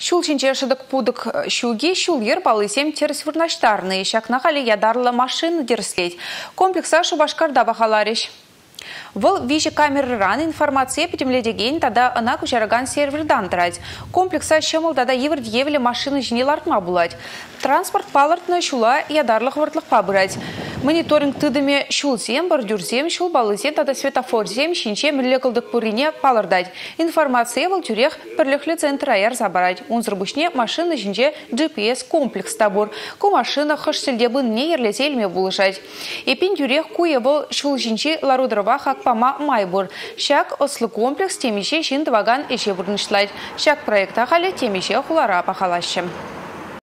Шул чинче шыдық пудық шуге шул ер балысем терс вырнаштарны. Шакна халі ядарлы машины дерслеть. Комплекса шубашкарда бахалариш. Выл вижі камерыран информация петемледеген тада ына күшараган сервердан тұрады. Комплекса шымыл тада евір евілі машины жіне лартма бұлады. Транспорт палыртны шула ядарлық выртлық пабырады. Мониторинг тыдыме шулсем, бордюрсем, шул балысен тада светофорсем, шинче міллекілдік пұрине палырдайды. Информация выл тюрех бірліхлі центр аяр забарады. Унзырбушне машины жінже GPS комплекс табур. Ку машина хыш сілдебін не ерлеселме бұлышады. Епен тюрех куе бұл шул жінче ларудырва хакпама майбур. Шак ослы комплекс темеше жин ваган еше бұрнышлайды. Шак проекта халі темеше хулара пахалашы.